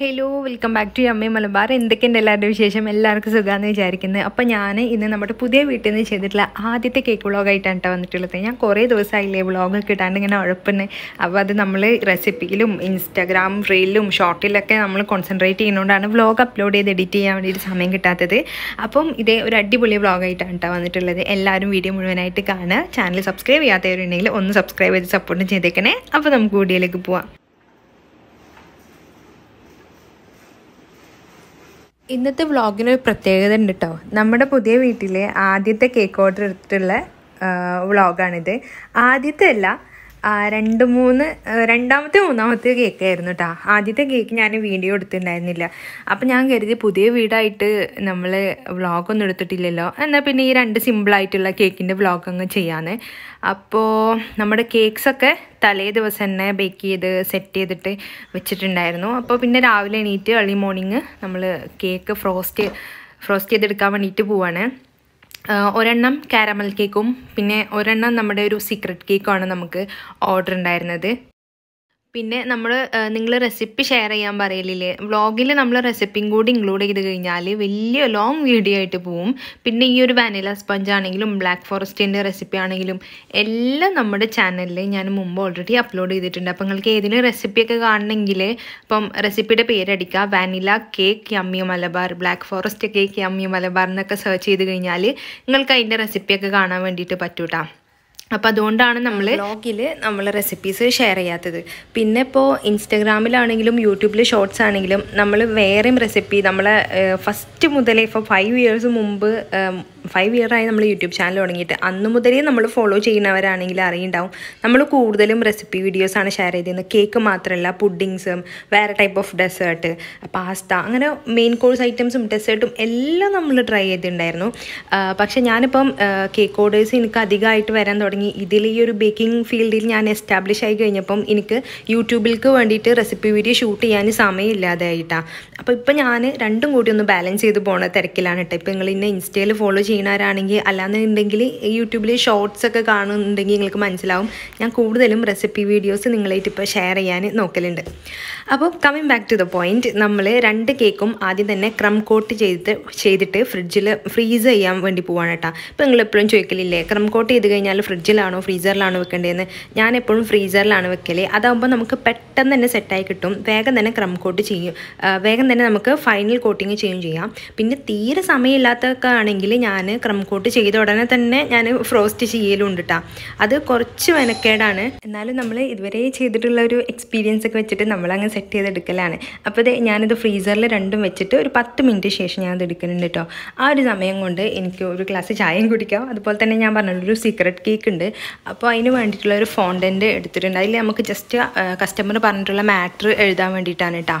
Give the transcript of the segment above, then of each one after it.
Hello welcome back to അമ്മ മലബാർ എന്തൊക്കെയുണ്ട് എല്ലാവരുടെ വിശേഷം? എല്ലാവർക്കും സുഖമാണെന്ന് വിചാരിക്കുന്നത് അപ്പോൾ ഞാൻ ഇന്ന് നമ്മുടെ പുതിയ വീട്ടിൽ നിന്ന് ചെയ്തിട്ടുള്ള ആദ്യത്തെ കേക്ക് വ്ളോഗായിട്ടാണ് കേട്ടോ വന്നിട്ടുള്ളത്. ഞാൻ കുറേ ദിവസമായില്ലേ വ്ളോഗൊക്കെ ഇട്ടാണ്ട് ഇങ്ങനെ ഉഴപ്പുന്നു. അപ്പോൾ അത് നമ്മൾ റെസിപ്പിയിലും ഇൻസ്റ്റാഗ്രാം റീലിലും ഷോർട്ടിലൊക്കെ നമ്മൾ കോൺസെൻട്രേറ്റ് ചെയ്യുന്നതുകൊണ്ടാണ് വ്ളോഗ് അപ്ലോഡ് ചെയ്ത് എഡിറ്റ് ചെയ്യാൻ വേണ്ടിയിട്ട് സമയം കിട്ടാത്തത്. അപ്പം ഇതേ ഒരു അടിപൊളി വ്ളോഗായിട്ടാണ് കേട്ടോ വന്നിട്ടുള്ളത്. എല്ലാവരും വീഡിയോ മുഴുവനായിട്ട് കാണുക. ചാനൽ സബ്സ്ക്രൈബ് ചെയ്യാത്തവരുണ്ടെങ്കിൽ ഒന്ന് സബ്സ്ക്രൈബ് ചെയ്ത് സപ്പോർട്ട് ചെയ്തേക്കണേ. അപ്പോൾ നമുക്ക് വീഡിയോയിലേക്ക് പോവാം. ഇന്നത്തെ വ്ളോഗിന് ഒരു പ്രത്യേകത ഉണ്ട് കേട്ടോ നമ്മുടെ പുതിയ വീട്ടിലെ ആദ്യത്തെ കേക്ക് ഓർഡർ എടുത്തിട്ടുള്ള വ്ളോഗാണിത്. ആദ്യത്തെ അല്ല രണ്ട് മൂന്ന് രണ്ടാമത്തെ മൂന്നാമത്തെ കേക്ക് ആയിരുന്നു കേട്ടോ ആദ്യത്തെ കേക്ക് ഞാൻ വീഡിയോ എടുത്തിട്ടുണ്ടായിരുന്നില്ല. അപ്പം ഞാൻ കരുതി പുതിയ വീടായിട്ട് നമ്മൾ വ്ളോഗൊന്നും എടുത്തിട്ടില്ലല്ലോ. എന്നാൽ പിന്നെ ഈ രണ്ട് സിമ്പിളായിട്ടുള്ള കേക്കിന്റെ വ്ളോഗ് അങ്ങ് ചെയ്യാന്ന്. അപ്പോൾ നമ്മുടെ കേക്ക്സൊക്കെ തലേ ദിവസം തന്നെ ബേക്ക് ചെയ്ത് സെറ്റ് ചെയ്തിട്ട് വെച്ചിട്ടുണ്ടായിരുന്നു. അപ്പോൾ പിന്നെ രാവിലെ എണീറ്റ് ഏർലി മോർണിംഗ് നമ്മൾ കേക്ക് ഫ്രോസ്റ്റ് ഫ്രോസ്റ്റ് ചെയ്തെടുക്കാൻ വേണ്ടിയിട്ട് പോവാണ്. ഒരെണ്ണം കാരമൽ കേക്കും പിന്നെ ഒരെണ്ണം നമ്മുടെ ഒരു സീക്രട്ട് കേക്കുമാണ് നമുക്ക് ഓർഡർ ഉണ്ടായിരുന്നത് പിന്നെ നമ്മൾ നിങ്ങൾ റെസിപ്പി ഷെയർ ചെയ്യാൻ പറയലില്ലേ? വ്ളോഗിൽ നമ്മൾ റെസിപ്പിയും കൂടി ഇൻക്ലൂഡ് ചെയ്ത് കഴിഞ്ഞാൽ വലിയ ലോങ് വീഡിയോ ആയിട്ട് പോവും. പിന്നെ ഈ ഒരു വാനില സ്പഞ്ച് ആണെങ്കിലും ബ്ലാക്ക് ഫോറസ്റ്റിന്റെ റെസിപ്പി ആണെങ്കിലും എല്ലാം നമ്മുടെ ചാനലിൽ ഞാൻ മുമ്പ് ഓൾറെഡി അപ്ലോഡ് ചെയ്തിട്ടുണ്ട്. അപ്പോൾ നിങ്ങൾക്ക് ഏതെങ്കിലും റെസിപ്പിയൊക്കെ കാണണമെങ്കിൽ ഇപ്പം റെസിപ്പിയുടെ പേരടിക്കുക vanilla cake yummy Malabar black forest cake yummy Malabar എന്നൊക്കെ സെർച്ച് ചെയ്ത് കഴിഞ്ഞാൽ നിങ്ങൾക്ക് അതിന്റെ റെസിപ്പിയൊക്കെ കാണാൻ വേണ്ടിയിട്ട് പറ്റൂട്ടാ. അപ്പോൾ അതുകൊണ്ടാണ് നമ്മൾ വ്ളോഗിൽ നമ്മൾ റെസിപ്പീസ് ഷെയർ ചെയ്യാത്തത്. പിന്നെ ഇപ്പോൾ ഇൻസ്റ്റഗ്രാമിലാണെങ്കിലും യൂട്യൂബിൽ ഷോർട്സ് ആണെങ്കിലും നമ്മൾ വേറെയും റെസിപ്പി നമ്മളെ ഫസ്റ്റ് മുതലേ ഇപ്പോൾ ഫൈവ് ഇയേഴ്സ് മുമ്പ് ഫൈവ് ഇയറായി നമ്മൾ യൂട്യൂബ് ചാനൽ തുടങ്ങിയിട്ട് അന്ന് മുതലേ നമ്മൾ ഫോളോ ചെയ്യുന്നവരാണെങ്കിൽ അറിയുണ്ടാവും. നമ്മൾ കൂടുതലും റെസിപ്പി വീഡിയോസാണ് ഷെയർ ചെയ്തിരുന്നത്. കേക്ക് മാത്രമല്ല പുഡിങ്സും വേറെ ടൈപ്പ് ഓഫ് ഡെസേർട്ട് പാസ്ത അങ്ങനെ മെയിൻ കോഴ്സ് ഐറ്റംസും ഡെസേർട്ടും എല്ലാം നമ്മൾ ട്രൈ ചെയ്തിട്ടുണ്ടായിരുന്നു. പക്ഷേ ഞാനിപ്പം കേക്ക് ഓർഡേഴ്സ് എനിക്ക് അധികമായിട്ട് വരാൻ തുടങ്ങി. ഇതിൽ ഈ ഒരു ബേക്കിംഗ് ഫീൽഡിൽ ഞാൻ എസ്റ്റാബ്ലിഷ് ആയി കഴിഞ്ഞപ്പം എനിക്ക് യൂട്യൂബിൽക്ക് വേണ്ടിയിട്ട് റെസിപ്പി വീഡിയോ ഷൂട്ട് ചെയ്യാൻ സമയമില്ലാതായിട്ടാണ് അപ്പോൾ ഇപ്പം ഞാൻ രണ്ടും കൂടി ഒന്ന് ബാലൻസ് ചെയ്ത് പോണ തിരക്കിലാണ് കേട്ടോ ഇപ്പം നിങ്ങൾ ഇന്നെ ഇൻസ്റ്റയിൽ ഫോളോ ചെയ്യുന്നവരാണെങ്കിൽ അല്ലാന്നുണ്ടെങ്കിൽ യൂട്യൂബിൽ ഷോർട്സ് ഒക്കെ കാണുന്നുണ്ടെങ്കിൽ നിങ്ങൾക്ക് മനസ്സിലാവും. ഞാൻ കൂടുതലും റെസിപ്പി വീഡിയോസ് നിങ്ങളായിട്ട് ഇപ്പോൾ ഷെയർ ചെയ്യാൻ നോക്കലുണ്ട്. അപ്പോൾ coming back to the point നമ്മൾ രണ്ട് കേക്കും ആദ്യം തന്നെ ക്രം കോട്ട് ചെയ്തിട്ട് ചെയ്തിട്ട് ഫ്രിഡ്ജിൽ ഫ്രീസ് ചെയ്യാൻ വേണ്ടി പോവാണ് കേട്ടോ. ഇപ്പോൾ നിങ്ങൾ എപ്പോഴും ചോദിക്കലില്ലേ ക്രം കോട്ട് ചെയ്ത് കഴിഞ്ഞാൽ ഫ്രിഡ്ജിലാണോ ഫ്രീസറിലാണോ വെക്കേണ്ടതെന്ന്? ഞാൻ എപ്പോഴും ഫ്രീസറിലാണ് വെക്കൽ അതാകുമ്പോൾ നമുക്ക് പെട്ടെന്ന് തന്നെ സെറ്റായി കിട്ടും. വേഗം തന്നെ ക്രം കോട്ട് ചെയ്യും. വേഗം തന്നെ നമുക്ക് ഫൈനൽ കോട്ടിങ് ചെയ്യും ചെയ്യാം. പിന്നെ തീരെ സമയമില്ലാത്തൊക്കെ ആണെങ്കിൽ ഞാൻ ക്രം കോട്ട് ചെയ്ത ഉടനെ തന്നെ ഞാൻ ഫ്രോസ്റ്റ് ചെയ്യലുണ്ട് കേട്ടോ അത് കുറച്ച് മെനക്കേടാണ്. എന്നാലും നമ്മൾ ഇതുവരെ ചെയ്തിട്ടുള്ള ഒരു എക്സ്പീരിയൻസ് ഒക്കെ വെച്ചിട്ട് നമ്മളങ്ങ് സെറ്റ് ചെയ്തെടുക്കലാണ്. അപ്പോൾ ഇത് ഞാനിത് ഫ്രീസറിൽ രണ്ടും വെച്ചിട്ട് ഒരു പത്ത് മിനിറ്റ് ശേഷം ഞാൻ അത് എടുക്കുന്നുണ്ട് കേട്ടോ ആ ഒരു സമയം കൊണ്ട് എനിക്ക് ഒരു ഗ്ലാസ് ചായയും കുടിക്കാം. അതുപോലെ തന്നെ ഞാൻ പറഞ്ഞൊരു സീക്രട്ട് കേക്ക് ഉണ്ട്. അപ്പോൾ അതിന് വേണ്ടിയിട്ടുള്ള ഒരു ഫോണ്ടന്റ് എടുത്തിട്ടുണ്ട്. അതിൽ നമുക്ക് ജസ്റ്റ് കസ്റ്റമർ പറഞ്ഞിട്ടുള്ള മാറ്റർ എഴുതാൻ വേണ്ടിയിട്ടാണ് കേട്ടോ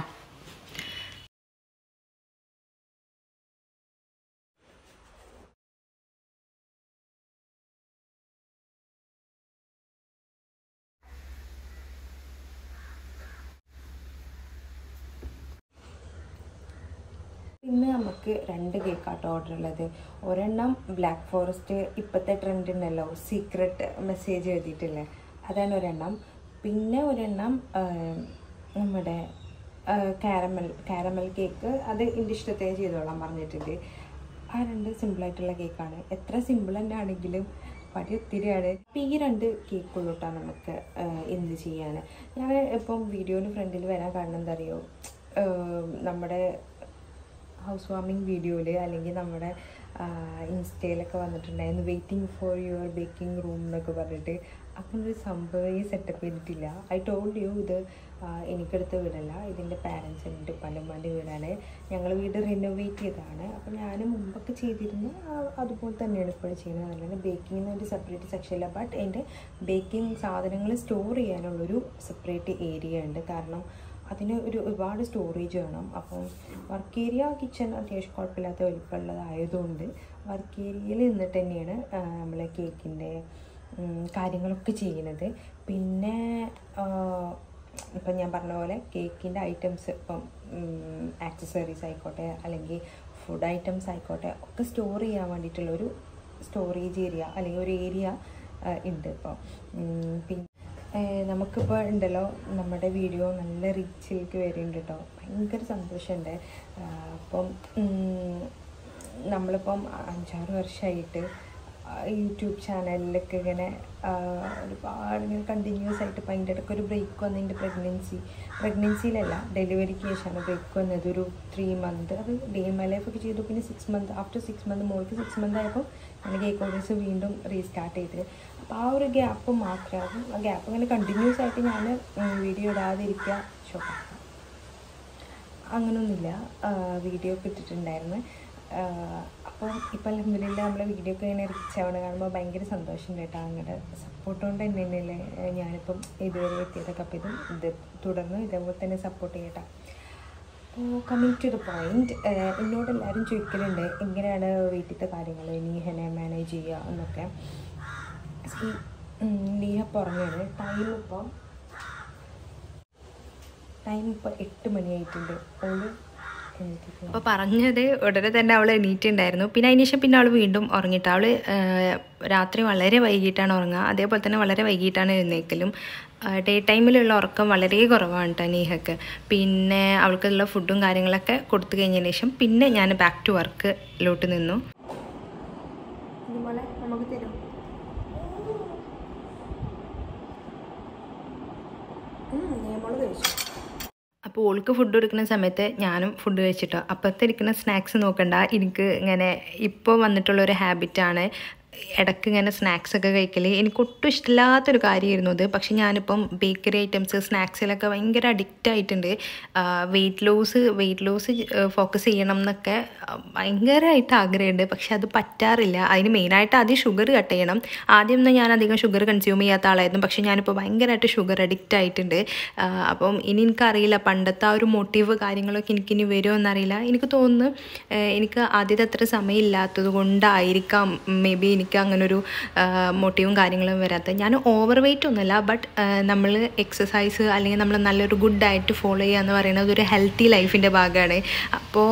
ഇന്ന് നമുക്ക് രണ്ട് കേക്കാട്ടോ ഓർഡർ ഉള്ളത്. ഒരെണ്ണം ബ്ലാക്ക് ഫോറസ്റ്റ് ഇപ്പോഴത്തെ ട്രെൻഡ് ഉണ്ടല്ലോ സീക്രട്ട് മെസ്സേജ് എഴുതിയിട്ടില്ലേ? അതാണ് ഒരെണ്ണം. പിന്നെ ഒരെണ്ണം നമ്മുടെ കാരമൽ കാരമൽ കേക്ക് അത് എന്റെ ഇഷ്ടത്തിന് ചെയ്തോളാം പറഞ്ഞിട്ടുണ്ട്. ആ രണ്ട് സിമ്പിളായിട്ടുള്ള കേക്കാണ് എത്ര സിമ്പിൾ തന്നെ ആണെങ്കിലും പടി ഒത്തിരിയാണ്. അപ്പം ഈ രണ്ട് കേക്കുള്ളൂ കേട്ടോ നമുക്ക് എന്ത് ചെയ്യാൻ ഞാൻ ഇപ്പം വീഡിയോന് ഫ്രണ്ടിൽ വരാൻ കാരണം എന്താ അറിയോ? നമ്മുടെ ഹൗസ് വാമിങ് വീഡിയോയിൽ അല്ലെങ്കിൽ നമ്മുടെ ഇൻസ്റ്റയിലൊക്കെ വന്നിട്ടുണ്ടായിരുന്നു waiting for your baking room എന്നൊക്കെ പറഞ്ഞിട്ട്. അങ്ങനൊരു ഈ സെറ്റപ്പ് ചെയ്തിട്ടില്ല. ഐ ടോൾഡ് യു ഇത് എനിക്കെടുത്ത വീടല്ല. ഇതിന്റെ പാരൻസ് എന്റെ പലമാന്റെ വീടാണ്. ഞങ്ങൾ വീട് റിനോവേറ്റ് ചെയ്തതാണ്. അപ്പോൾ ഞാൻ മുമ്പൊക്കെ ചെയ്തിരുന്നു അതുപോലെ തന്നെയാണ് ഇപ്പോൾ ചെയ്യുന്നത്. അല്ലാണ്ട് ബേക്കിങ്ങിന് ഒരു സെപ്പറേറ്റ് സെക്ഷൻ ഇല്ല. ബട്ട് എന്റെ ബേക്കിംഗ് സാധനങ്ങൾ സ്റ്റോർ ചെയ്യാനുള്ളൊരു സെപ്പറേറ്റ് ഏരിയ ഉണ്ട്. കാരണം അതിന് ഒരു ഒരുപാട് സ്റ്റോറേജ് വേണം. അപ്പോൾ വർക്ക് ഏരിയ കിച്ചൺ അത്യാവശ്യം കുഴപ്പമില്ലാത്ത വലിപ്പമുള്ളതായതുകൊണ്ട് വർക്ക് ഏരിയയിൽ നിന്നിട്ട് തന്നെയാണ് നമ്മൾ കേക്കിന്റെ കാര്യങ്ങളൊക്കെ ചെയ്യുന്നത്. പിന്നെ ഇപ്പം ഞാൻ പറഞ്ഞ പോലെ കേക്കിന്റെ ഐറ്റംസ് ഇപ്പം ആക്സസറീസ് ആയിക്കോട്ടെ അല്ലെങ്കിൽ ഫുഡ് ഐറ്റംസ് ആയിക്കോട്ടെ ഒക്കെ സ്റ്റോർ ചെയ്യാൻ വേണ്ടിയിട്ടുള്ളൊരു സ്റ്റോറേജ് ഏരിയ അല്ലെങ്കിൽ ഒരു ഏരിയ ഉണ്ട് ഇപ്പോൾ പിന്നെ നമുക്കിപ്പോൾ ഉണ്ടല്ലോ നമ്മുടെ വീഡിയോ നല്ല റീച്ചിലേക്ക് വരുന്നുണ്ട് കേട്ടോ ഭയങ്കര സന്തോഷമുണ്ട്. അപ്പം നമ്മളിപ്പം അഞ്ചാറ് വർഷമായിട്ട് യൂട്യൂബ് ചാനലിലൊക്കെ ഇങ്ങനെ ഒരുപാട് ഇങ്ങനെ കണ്ടിന്യൂസ് ആയിട്ട് ഇപ്പം അതിന്റെ ഇടയ്ക്ക് ഒരു ബ്രേക്ക് വന്നതിന്റെ പ്രഗ്നൻസി പ്രഗ്നൻസിയിലല്ല ഡെലിവറിക്ക് ശേഷമാണ് ബ്രേക്ക് വന്നത്. ഒരു ത്രീ മന്ത് അത് ഡേ മൈ ലൈഫ് ഒക്കെ ചെയ്തു. പിന്നെ six month after six month മോൾക്ക് സിക്സ് മന്ത് ആയപ്പോൾ ഞാൻ കേക്ക് ഓർഡേഴ്സ് വീണ്ടും റീസ്റ്റാർട്ട് ചെയ്തത്. അപ്പോൾ ആ ഒരു ഗ്യാപ്പ് മാത്രമാകും ആ ഗ്യാപ്പ് ഇങ്ങനെ കണ്ടിന്യൂസ് ആയിട്ട് ഞാൻ വീഡിയോ ഇടാതിരിക്കുക ഷോപ്പാക്കാം അങ്ങനൊന്നുമില്ല. വീഡിയോ ഒക്കെ ഇട്ടിട്ടുണ്ടായിരുന്നു. അപ്പോൾ ഇപ്പം അലഹമില്ല നമ്മളെ വീഡിയോ ഒക്കെ ഇങ്ങനെ റിച്ച് ആവണ കാണുമ്പോൾ ഭയങ്കര സന്തോഷം കേട്ടോ അങ്ങനെ സപ്പോർട്ട് കൊണ്ട് തന്നെ തന്നെയല്ലേ ഞാനിപ്പം ഇതുവരെ എത്തിയതൊക്കെ അപ്പം ഇതും ഇത് തുടർന്ന് ഇതേപോലെ തന്നെ സപ്പോർട്ട് ചെയ്യട്ടോ. അപ്പോൾ കമ്മിങ് ടു ദ പോയിന്റ് എന്നോട് എല്ലാവരും ചോദിക്കലുണ്ട് എങ്ങനെയാണ് വീട്ടിലത്തെ കാര്യങ്ങൾ നീഹനെ മാനേജ് ചെയ്യുക എന്നൊക്കെ. നീ പറഞ്ഞത് ടൈം ഇപ്പം ടൈം ഇപ്പോൾ എട്ട് മണിയായിട്ടുണ്ട്. എണീറ്റിട്ടുണ്ട് അപ്പോൾ പറഞ്ഞത് ഉടനെ തന്നെ അവൾ എണീറ്റുണ്ടായിരുന്നു. പിന്നെ അതിന് ശേഷം പിന്നെ അവൾ വീണ്ടും ഉറങ്ങിയിട്ട് അവൾ രാത്രി വളരെ വൈകിട്ടാണ് ഉറങ്ങുക. അതേപോലെ തന്നെ വളരെ വൈകിട്ടാണ് എഴുന്നേക്കലും. ഡേ ടൈമിലുള്ള ഉറക്കം വളരെ കുറവാണ് കേട്ടോ നീഹക്ക്. പിന്നെ അവൾക്കുള്ള ഫുഡും കാര്യങ്ങളൊക്കെ കൊടുത്തു കഴിഞ്ഞതിന് ശേഷം പിന്നെ ഞാൻ ബാക്ക് ടു വർക്കിലോട്ട് നിന്നു. നമുക്ക് തരും. കഴിച്ചു. അപ്പോൾ ഓൾക്ക് ഫുഡ് കൊടുക്കുന്ന സമയത്ത് ഞാനും ഫുഡ് കഴിച്ചിട്ടോ. അപ്പോഴത്തെ ഇരിക്കുന്ന സ്നാക്സ് നോക്കണ്ട. എനിക്ക് ഇങ്ങനെ ഇപ്പോൾ വന്നിട്ടുള്ള ഒരു ഹാബിറ്റാണ് ഇടയ്ക്ക് ഇങ്ങനെ സ്നാക്സ് ഒക്കെ കഴിക്കൽ എനിക്ക് ഒട്ടും ഇഷ്ടമില്ലാത്തൊരു കാര്യമായിരുന്നു അത് പക്ഷെ ഞാനിപ്പം ബേക്കറി ഐറ്റംസ് സ്നാക്സിലൊക്കെ ഭയങ്കര അഡിക്റ്റ് ആയിട്ടുണ്ട്. Weight loss weight loss focus ചെയ്യണം എന്നൊക്കെ ഭയങ്കരമായിട്ട് ആഗ്രഹമുണ്ട്. പക്ഷെ അത് പറ്റാറില്ല. അതിന് മെയിനായിട്ട് ആദ്യം ഷുഗർ കട്ട് ചെയ്യണം. ആദ്യമൊന്നും ഞാൻ അധികം ഷുഗർ കൺസ്യൂം ചെയ്യാത്ത ആളായിരുന്നു. പക്ഷെ ഞാനിപ്പോൾ ഭയങ്കരമായിട്ട് ഷുഗർ അഡിക്റ്റ് ആയിട്ടുണ്ട്. അപ്പം ഇനി എനിക്കറിയില്ല. പണ്ടത്തെ ആ ഒരു മോട്ടീവ് കാര്യങ്ങളൊക്കെ എനിക്കിനി വരുമോ എന്നറിയില്ല. എനിക്ക് തോന്നുന്നു എനിക്ക് ആദ്യത്തെ അത്ര സമയമില്ലാത്തത് കൊണ്ടായിരിക്കാം. മേ ബി എനിക്ക് അങ്ങനൊരു മോട്ടീവും കാര്യങ്ങളും വരാത്തത് ഞാൻ ഓവർ വെയിറ്റ് ഒന്നുമല്ല ബട്ട് നമ്മൾ എക്സസൈസ് അല്ലെങ്കിൽ നമ്മൾ നല്ലൊരു ഗുഡ് ഡയറ്റ് ഫോളോ ചെയ്യുക എന്ന് പറയുന്നത് ഒരു ഹെൽത്തി ലൈഫിന്റെ ഭാഗമാണ്. അപ്പോൾ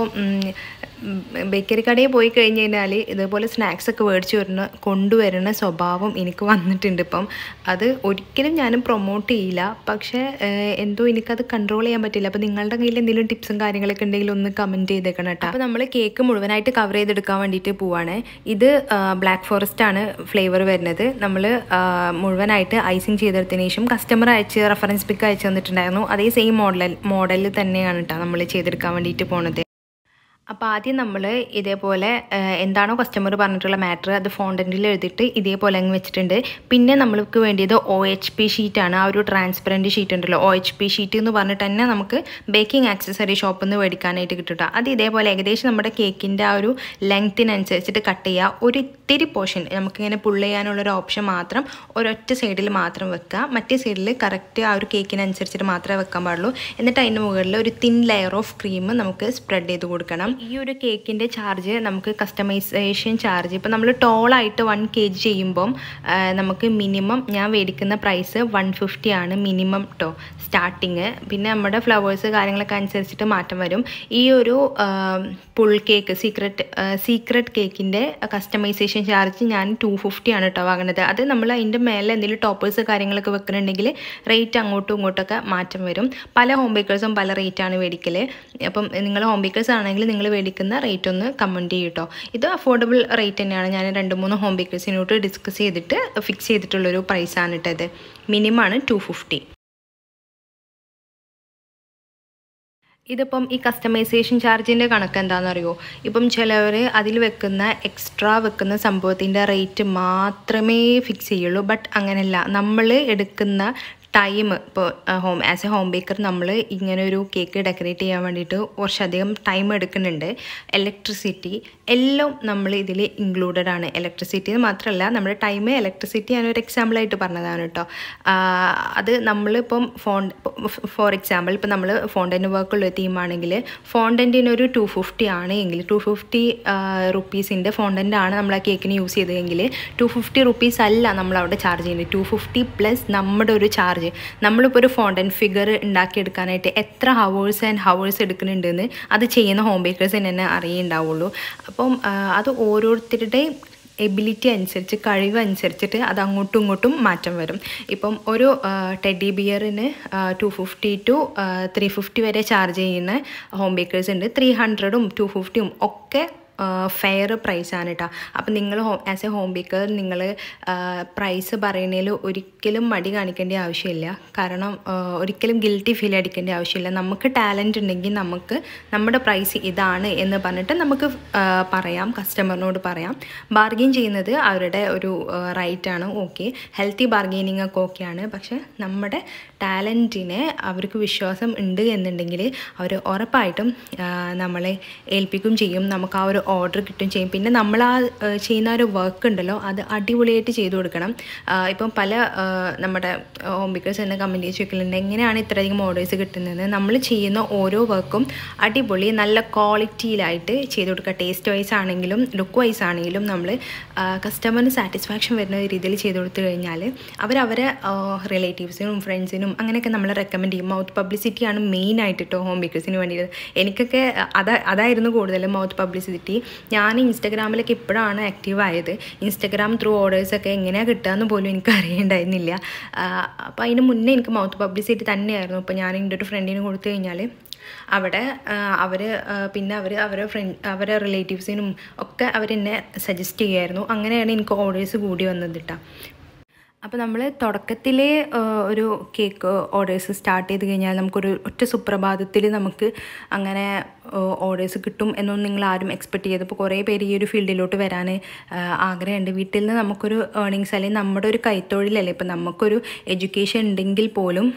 ബേക്കറി കടയിൽ പോയി കഴിഞ്ഞ് കഴിഞ്ഞാൽ ഇതേപോലെ സ്നാക്സ് ഒക്കെ മേടിച്ച് വരുന്ന കൊണ്ടുവരുന്ന സ്വഭാവം എനിക്ക് വന്നിട്ടുണ്ട് ഇപ്പം. അത് ഒരിക്കലും ഞാനും പ്രൊമോട്ട് ചെയ്യില്ല. പക്ഷേ എന്തോ എനിക്കത് കൺട്രോൾ ചെയ്യാൻ പറ്റില്ല. അപ്പോൾ നിങ്ങളുടെ കയ്യിൽ എന്തെങ്കിലും ടിപ്സും കാര്യങ്ങളൊക്കെ ഉണ്ടെങ്കിൽ ഒന്ന് കമന്റ് ചെയ്തേക്കണം കേട്ടോ. അപ്പോൾ നമ്മൾ കേക്ക് മുഴുവനായിട്ട് കവർ ചെയ്തെടുക്കാൻ വേണ്ടിയിട്ട് പോവാണ്. ഇത് ബ്ലാക്ക് ഫോറസ്റ്റ് ആണ് ഫ്ലേവർ വരുന്നത്. നമ്മൾ മുഴുവനായിട്ട് ഐസിങ് ചെയ്തെടുത്തതിന് ശേഷം കസ്റ്റമർ അയച്ച് റെഫറൻസ് പിക്ക് അയച്ച് തന്നിട്ടുണ്ടായിരുന്നു. അതേ സെയിം മോഡൽ മോഡലിൽ തന്നെയാണ് കേട്ടോ നമ്മൾ ചെയ്തെടുക്കാൻ വേണ്ടിയിട്ട് പോണത്. അപ്പോൾ ആദ്യം നമ്മൾ ഇതേപോലെ എന്താണോ കസ്റ്റമർ പറഞ്ഞിട്ടുള്ള മാറ്റർ അത് ഫോണ്ടന്റിൽ എഴുതിയിട്ട് ഇതേപോലെ അങ്ങ് വെച്ചിട്ടുണ്ട്. പിന്നെ നമ്മൾക്ക് വേണ്ടിയത് ഒ എച്ച് പി ഷീറ്റാണ് ആ ഒരു ട്രാൻസ്പെറന്റ് ഷീറ്റ് ഉണ്ടല്ലോ. ഒ എച്ച് പി ഷീറ്റ് എന്ന് പറഞ്ഞിട്ട് തന്നെ നമുക്ക് ബേക്കിംഗ് ആക്സസറി ഷോപ്പിൽ നിന്ന് മേടിക്കാനായിട്ട് കിട്ടും ട്ടോ. അത് ഇതേപോലെ ഏകദേശം നമ്മുടെ കേക്കിന്റെ ആ ഒരു ലെങ്ത്തിനനുസരിച്ചിട്ട് കട്ട് ചെയ്യുക ഒരു ഇത്തിരി പോർഷൻ നമുക്കിങ്ങനെ പുള്ള് ചെയ്യാനുള്ളൊരു ഓപ്ഷൻ മാത്രം ഒരൊറ്റ സൈഡിൽ മാത്രം വെക്കുക മറ്റേ സൈഡിൽ കറക്റ്റ് ആ ഒരു കേക്കിനനുസരിച്ചിട്ട് മാത്രമേ വെക്കാൻ പാടുള്ളൂ. എന്നിട്ട് അതിന്റെ മുകളിൽ ഒരു തിൻ ലെയർ ഓഫ് ക്രീം നമുക്ക് സ്പ്രെഡ് ചെയ്ത് കൊടുക്കണം. ഈ ഒരു കേക്കിന്റെ ചാർജ് നമുക്ക് കസ്റ്റമൈസേഷൻ ചാർജ് ഇപ്പോൾ നമ്മൾ ടോളായിട്ട് വൺ കെ ജി ചെയ്യുമ്പം നമുക്ക് മിനിമം ഞാൻ മേടിക്കുന്ന പ്രൈസ് വൺ ഫിഫ്റ്റി ആണ് മിനിമം ടോ സ്റ്റാർട്ടിങ് പിന്നെ നമ്മുടെ ഫ്ലവേഴ്സ് കാര്യങ്ങളൊക്കെ അനുസരിച്ചിട്ട് മാറ്റം വരും. ഈ ഒരു പുൾ കേക്ക് സീക്രട്ട് സീക്രട്ട് കേക്കിന്റെ കസ്റ്റമൈസേഷൻ ചാർജ് ഞാൻ ടു ഫിഫ്റ്റി ആണ് കേട്ടോ വാങ്ങുന്നത് അത് നമ്മൾ അതിന്റെ മേലെ എന്തെങ്കിലും ടോപ്പേഴ്സ് കാര്യങ്ങളൊക്കെ വെക്കുന്നുണ്ടെങ്കിൽ റേറ്റ് അങ്ങോട്ടും ഇങ്ങോട്ടൊക്കെ മാറ്റം വരും. പല ഹോം ബേക്കേഴ്സും പല റേറ്റാണ് മേടിക്കൽ അപ്പം നിങ്ങൾ ഹോം ബേക്കേഴ്സ് ആണെങ്കിൽ നിങ്ങൾ മേടിക്കുന്ന റേറ്റ് ഒന്ന് കമന്റ് ചെയ്യും കേട്ടോ ഇത് അഫോർഡബിൾ റേറ്റ് തന്നെയാണ്. ഞാൻ രണ്ട് മൂന്ന് ഹോം ബേക്കേഴ്സിനോട്ട് ഡിസ്കസ് ചെയ്തിട്ട് ഫിക്സ് ചെയ്തിട്ടുള്ളൊരു പ്രൈസാണ് ഇട്ടത് മിനിമം ആണ് ടു ഫിഫ്റ്റി ഇതിപ്പം ഈ കസ്റ്റമൈസേഷൻ ചാർജിന്റെ കണക്ക് എന്താണെന്ന് അറിയോ ഇപ്പം ചിലവർ അതിൽ വെക്കുന്ന എക്സ്ട്രാ വെക്കുന്ന സംഭവത്തിന്റെ റേറ്റ് മാത്രമേ ഫിക്സ് ചെയ്യുള്ളൂ. ബട്ട് അങ്ങനെയല്ല നമ്മൾ എടുക്കുന്ന ടൈം ഇപ്പോൾ home as a home baker നമ്മൾ ഇങ്ങനെ ഒരു കേക്ക് ഡെക്കറേറ്റ് ചെയ്യാൻ വേണ്ടിയിട്ട് കുറച്ചധികം ടൈം എടുക്കുന്നുണ്ട്. ഇലക്ട്രിസിറ്റി എല്ലാം നമ്മൾ ഇതിൽ ഇൻക്ലൂഡഡ് ആണ്. ഇലക്ട്രിസിറ്റി മാത്രമല്ല നമ്മുടെ ടൈം ഇലക്ട്രിസിറ്റി ഞാനൊരു എക്സാമ്പിളായിട്ട് പറഞ്ഞതാണ് കേട്ടോ. അത് നമ്മളിപ്പം ഫോൺ ഫോർ എക്സാമ്പിൾ ഇപ്പം നമ്മൾ ഫോണ്ടന്റ് വർക്കുള്ള തീമാണെങ്കിൽ ഫോണ്ടന്റിന് ഒരു ടു ഫിഫ്റ്റി ആണ് എങ്കിൽ ടു ഫിഫ്റ്റി റുപ്പീസിന്റെ ഫോണ്ടന്റാണ് നമ്മൾ ആ കേക്കിന് യൂസ് ചെയ്തതെങ്കിൽ ടു ഫിഫ്റ്റി റുപ്പീസ് അല്ല നമ്മൾ അവിടെ ചാർജ് ചെയ്യുന്നത്. ടു ഫിഫ്റ്റി പ്ലസ് നമ്മുടെ ഒരു ചാർജ് നമ്മളിപ്പോൾ ഒരു ഫോണ്ടൻ ഫിഗർ ഉണ്ടാക്കിയെടുക്കാനായിട്ട് എത്ര ഹവേഴ്സ് ആൻഡ് ഹവേഴ്സ് എടുക്കുന്നുണ്ടെന്ന് അത് ചെയ്യുന്ന ഹോം ബേക്കേഴ്സിന് തന്നെ അറിയുണ്ടാവുള്ളൂ അപ്പം അത് ഓരോരുത്തരുടെയും എബിലിറ്റി അനുസരിച്ച് കഴിവ് അനുസരിച്ചിട്ട് അത് അങ്ങോട്ടും ഇങ്ങോട്ടും മാറ്റം വരും. ഇപ്പം ഒരു teddy ബിയറിന് two fifty to three fifty വരെ ചാർജ് ചെയ്യുന്ന ഹോം ബേക്കേഴ്സ് ഉണ്ട്. ത്രീ ഹൺഡ്രഡും ടു ഫിഫ്റ്റിയും ഒക്കെ ഫെയർ പ്രൈസാണ് കേട്ടോ അപ്പം നിങ്ങൾ home as a home baker നിങ്ങൾ പ്രൈസ് പറയുന്നതിൽ ഒരിക്കലും മടി കാണിക്കേണ്ട ആവശ്യമില്ല. കാരണം ഒരിക്കലും ഗിൽറ്റി ഫീൽ അടിക്കേണ്ട ആവശ്യമില്ല. നമുക്ക് ടാലന്റ് ഉണ്ടെങ്കിൽ നമുക്ക് നമ്മുടെ പ്രൈസ് ഇതാണ് എന്ന് പറഞ്ഞിട്ട് നമുക്ക് പറയാം കസ്റ്റമറിനോട് പറയാം. ബാർഗെയിൻ ചെയ്യുന്നത് അവരുടെ ഒരു റൈറ്റാണ് ഓക്കെ ഹെൽത്തി ബാർഗെയിനിങ് ഒക്കെ ഓക്കെയാണ് പക്ഷേ നമ്മുടെ ടാലന്റിനെ അവർക്ക് വിശ്വാസം ഉണ്ട് എന്നുണ്ടെങ്കിൽ അവർ ഉറപ്പായിട്ടും നമ്മളെ ഏൽപ്പിക്കും ചെയ്യും. നമുക്ക് ആ ഒരു ഓർഡർ കിട്ടും ചെയ്യും. പിന്നെ നമ്മൾ ആ ചെയ്യുന്ന ഒരു വർക്ക് ഉണ്ടല്ലോ അത് അടിപൊളിയായിട്ട് ചെയ്തു കൊടുക്കണം. ഇപ്പം പല നമ്മുടെ ഹോം എന്ന കമ്പനി കമന്റ് ചോദിക്കലുണ്ട് എങ്ങനെയാണ് ഇത്രയധികം ഓർഡേഴ്സ് കിട്ടുന്നത്? നമ്മൾ ചെയ്യുന്ന ഓരോ വർക്കും അടിപൊളി നല്ല ക്വാളിറ്റിയിലായിട്ട് ചെയ്തു കൊടുക്കുക. ടേസ്റ്റ് വൈസ് ആണെങ്കിലും ലുക്ക് വൈസ് ആണെങ്കിലും നമ്മൾ കസ്റ്റമറിന് സാറ്റിസ്ഫാക്ഷൻ വരുന്ന രീതിയിൽ ചെയ്തു കൊടുത്തു കഴിഞ്ഞാൽ അവരവരെ റിലേറ്റീവ്സിനും ഫ്രണ്ട്സിനും അങ്ങനെയൊക്കെ നമ്മൾ റെക്കമെൻഡ് ചെയ്യും. മൗത്ത് പബ്ലിസിറ്റിയാണ് മെയിൻ ആയിട്ട് കേട്ടോ ഹോം ബേക്കേഴ്സിന് വേണ്ടിയിട്ട്. എനിക്കൊക്കെ അതാ അതായിരുന്നു കൂടുതലും മൗത്ത് പബ്ലിസിറ്റി ഞാൻ ഇൻസ്റ്റഗ്രാമിലൊക്കെ ഇപ്പോഴാണ് ആക്റ്റീവ് ആയത്. ഇൻസ്റ്റഗ്രാം ത്രൂ ഓർഡേഴ്സൊക്കെ എങ്ങനെയാണ് കിട്ടുകയെന്ന് പോലും എനിക്ക് അറിയണ്ടായിരുന്നില്ല. അപ്പോൾ അതിന് മുന്നേ എനിക്ക് മൗത്ത് പബ്ലിസിറ്റി തന്നെയായിരുന്നു. അപ്പോൾ ഞാൻ എന്റെ ഒരു ഫ്രണ്ടിന് കൊടുത്തു കഴിഞ്ഞാൽ അവിടെ അവർ പിന്നെ അവർ അവരെ ഫ്രണ്ട് അവരെ റിലേറ്റീവ്സിനും ഒക്കെ അവരെന്നെ സജസ്റ്റ് ചെയ്യുമായിരുന്നു അങ്ങനെയാണ് എനിക്ക് ഓർഡേഴ്സ് കൂടി വന്നത് കേട്ടോ അപ്പോൾ നമ്മൾ തുടക്കത്തിലെ ഒരു കേക്ക് ഓർഡേഴ്സ് സ്റ്റാർട്ട് ചെയ്ത് കഴിഞ്ഞാൽ നമുക്കൊരു ഒറ്റ സുപ്രഭാതത്തിൽ നമുക്ക് അങ്ങനെ ഓർഡേഴ്സ് കിട്ടും എന്നൊന്നും നിങ്ങൾ ആരും എക്സ്പെക്ട് ചെയ്ത് ഇപ്പോൾ കുറേ പേര് ഈ ഒരു ഫീൽഡിലോട്ട് വരാൻ ആഗ്രഹമുണ്ട് വീട്ടിൽ നിന്ന് നമുക്കൊരു ഏർണിങ്സ് അല്ലെങ്കിൽ നമ്മുടെ ഒരു കൈത്തൊഴിലല്ലേ? ഇപ്പോൾ നമുക്കൊരു എഡ്യൂക്കേഷൻ ഉണ്ടെങ്കിൽ പോലും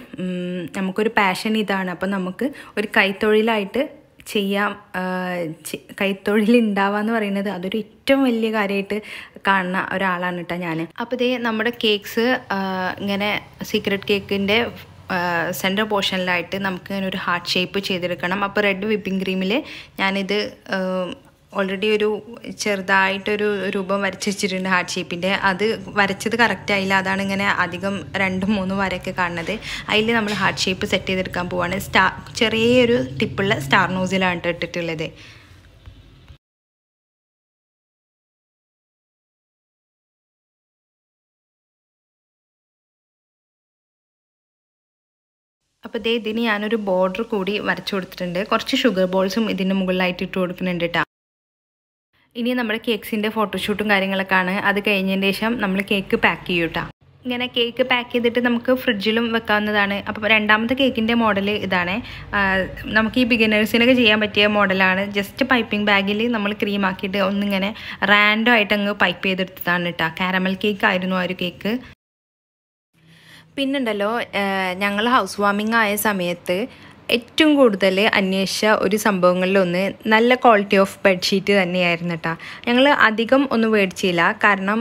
നമുക്കൊരു പാഷൻ ഇതാണ്. അപ്പോൾ നമുക്ക് ഒരു കൈത്തൊഴിലായിട്ട് ചെയ്യാം കൈത്തൊഴിൽ ഉണ്ടാവുക എന്ന് പറയുന്നത് അതൊരു ഏറ്റവും വലിയ കാര്യമായിട്ട് കാണുന്ന ഒരാളാണ് കേട്ടോ ഞാൻ അപ്പോൾ ഇതേ നമ്മുടെ കേക്ക്സ് ഇങ്ങനെ സീക്രട്ട് കേക്കിന്റെ സെന്റർ പോർഷനിലായിട്ട് നമുക്ക് ഇങ്ങനെ ഒരു ഹാർട്ട് ഷേപ്പ് ചെയ്തെടുക്കണം. അപ്പോൾ റെഡ് വിപ്പിംഗ് ക്രീമിൽ ഞാനിത് ഓൾറെഡി ഒരു ചെറുതായിട്ടൊരു രൂപം വരച്ച് വെച്ചിട്ടുണ്ട് ഹാർട്ട് ഷേപ്പിന്റെ. അത് വരച്ചത് കറക്റ്റ് ആയില്ല. അതാണ് ഇങ്ങനെ അധികം രണ്ടും മൂന്നും വരെയൊക്കെ കാണുന്നത്. അതിൽ നമ്മൾ ഹാർട്ട് ഷേപ്പ് സെറ്റ് ചെയ്തെടുക്കാൻ പോവാണ്. സ്റ്റാർ ചെറിയൊരു ടിപ്പുള്ള സ്റ്റാർ നോസിലാണ് ട്ടോ ഇട്ടിട്ടുള്ളത്. അപ്പോൾ ദേ ഇതിന് ഞാനൊരു ബോർഡർ കൂടി വരച്ചു കൊടുത്തിട്ടുണ്ട്. കുറച്ച് ഷുഗർ ബോൾസും ഇതിന്റെ മുകളിലായിട്ട് ഇട്ട് കൊടുക്കുന്നുണ്ട് കേട്ടോ ഇനി നമ്മുടെ കേക്ക്സിന്റെ ഫോട്ടോഷൂട്ടും കാര്യങ്ങളൊക്കെ ആണ്. അത് കഴിഞ്ഞതിന് ശേഷം നമ്മൾ കേക്ക് പാക്ക് ചെയ്യൂട്ടാ ഇങ്ങനെ കേക്ക് പാക്ക് ചെയ്തിട്ട് നമുക്ക് ഫ്രിഡ്ജിലും വെക്കാവുന്നതാണ്. അപ്പോൾ രണ്ടാമത്തെ കേക്കിന്റെ മോഡൽ ഇതാണ്. നമുക്ക് ഈ ബിഗിനേഴ്സിനൊക്കെ ചെയ്യാൻ പറ്റിയ മോഡലാണ് ജസ്റ്റ് പൈപ്പിംഗ് ബാഗിൽ നമ്മൾ ക്രീം ആക്കിയിട്ട് ഒന്നിങ്ങനെ റാൻഡോ ആയിട്ട് അങ്ങ് പൈപ്പ് ചെയ്തെടുത്തതാണ് കേട്ടോ കാരമൽ കേക്ക് ആയിരുന്നു ആ ഒരു കേക്ക് പിന്നുണ്ടല്ലോ ഞങ്ങൾ ഹൗസ് വാമിംഗ് ആയ സമയത്ത് ഏറ്റവും കൂടുതൽ അന്വേഷിച്ച ഒരു സംഭവങ്ങളിലൊന്ന് നല്ല ക്വാളിറ്റി ഓഫ് ബെഡ്ഷീറ്റ് തന്നെയായിരുന്നു കേട്ടോ ഞങ്ങൾ അധികം ഒന്നും മേടിച്ചില്ല. കാരണം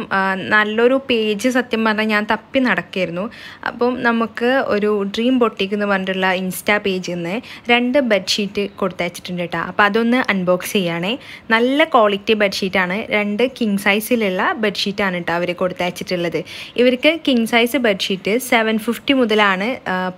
നല്ലൊരു പേജ് സത്യം പറഞ്ഞാൽ ഞാൻ തപ്പി നടക്കായിരുന്നു. അപ്പം നമുക്ക് ഒരു ഡ്രീം ബൊട്ടിക് എന്ന് പറഞ്ഞിട്ടുള്ള ഇൻസ്റ്റാ പേജിൽ നിന്ന് രണ്ട് ബെഡ്ഷീറ്റ് കൊടുത്തയച്ചിട്ടുണ്ട് കേട്ടോ അപ്പോൾ അതൊന്ന് അൺബോക്സ് ചെയ്യുകയാണേ നല്ല ക്വാളിറ്റി ബെഡ്ഷീറ്റാണ് രണ്ട് കിങ് സൈസിലുള്ള ബെഡ്ഷീറ്റാണ് കേട്ടോ അവർ കൊടുത്തയച്ചിട്ടുള്ളത്. ഇവർക്ക് king size bedsheet seven fifty മുതലാണ്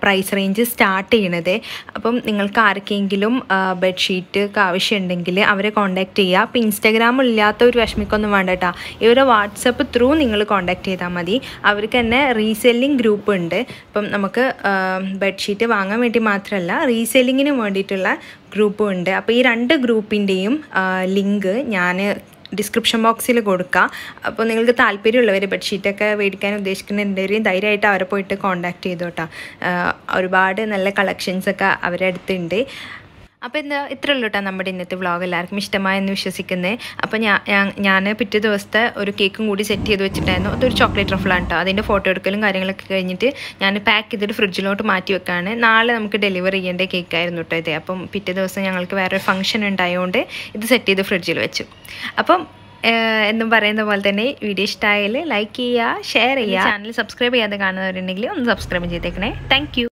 പ്രൈസ് റേഞ്ച് സ്റ്റാർട്ട് ചെയ്യണത്. അപ്പം നിങ്ങൾക്ക് ആർക്കെങ്കിലും ബെഡ്ഷീറ്റ് ആവശ്യമുണ്ടെങ്കിൽ അവരെ കോൺടാക്ട് ചെയ്യുക. അപ്പോൾ ഇൻസ്റ്റാഗ്രാം ഇല്ലാത്ത ഒരു വിഷമിക്കൊന്നും വേണ്ട കേട്ടോ ഇവരെ വാട്സപ്പ് ത്രൂ നിങ്ങൾ കോൺടാക്ട് ചെയ്താൽ മതി. അവർക്ക് തന്നെ റീസെല്ലിംഗ് ഗ്രൂപ്പ് ഉണ്ട്. അപ്പം നമുക്ക് ബെഡ്ഷീറ്റ് വാങ്ങാൻ വേണ്ടി മാത്രമല്ല റീസെല്ലിങ്ങിന് വേണ്ടിയിട്ടുള്ള ഗ്രൂപ്പും ഉണ്ട്. അപ്പോൾ ഈ രണ്ട് ഗ്രൂപ്പിന്റെയും ലിങ്ക് ഞാൻ ഡിസ്ക്രിപ്ഷൻ ബോക്സിൽ കൊടുക്കുക അപ്പോൾ നിങ്ങൾക്ക് താല്പര്യമുള്ളവർ ബെഡ്ഷീറ്റൊക്കെ മേടിക്കാൻ ഉദ്ദേശിക്കുന്നുണ്ടെങ്കിൽ ധൈര്യമായിട്ട് അവരെ പോയിട്ട് കോൺടാക്ട് ചെയ്തോട്ടാ. ഒരുപാട് നല്ല കളക്ഷൻസൊക്കെ അവരുടെ അടുത്തുണ്ട്. അപ്പോൾ എന്താ ഇത്ര ഉള്ളൂ കേട്ടോ നമ്മുടെ ഇന്നത്തെ വ്ളോഗ് എല്ലാവർക്കും ഇഷ്ടമായെന്ന് വിശ്വസിക്കുന്നത് അപ്പോൾ ഞാൻ ഞാൻ പിറ്റേ ദിവസത്തെ ഒരു കേക്കും കൂടി സെറ്റ് ചെയ്ത് വെച്ചിട്ടായിരുന്നു. അതൊരു ചോക്ലേറ്റ് റഫ്ലാണ് കേട്ടോ അതിന്റെ ഫോട്ടോ എടുക്കലും കാര്യങ്ങളൊക്കെ കഴിഞ്ഞിട്ട് ഞാൻ പാക്ക് ചെയ്തിട്ട് ഫ്രിഡ്ജിലോട്ട് മാറ്റി വെക്കാണ്. നാളെ നമുക്ക് ഡെലിവറി ചെയ്യേണ്ട കേക്കായിരുന്നു കേട്ടോ ഇത്. അപ്പം പിറ്റേ ദിവസം ഞങ്ങൾക്ക് വേറെ ഫംഗ്ഷൻ ഉണ്ടായതുകൊണ്ട് ഇത് സെറ്റ് ചെയ്ത് ഫ്രിഡ്ജിൽ വെച്ചു. അപ്പം എന്നും പറയുന്ന പോലെ തന്നെ വീഡിയോ ഇഷ്ടമായാൽ ലൈക്ക് ചെയ്യുക ഷെയർ ചെയ്യുക ചാനൽ സബ്സ്ക്രൈബ് ചെയ്യാതെ കാണുന്നവരുണ്ടെങ്കിൽ ഒന്ന് സബ്സ്ക്രൈബ് ചെയ്തേക്കണേ. താങ്ക്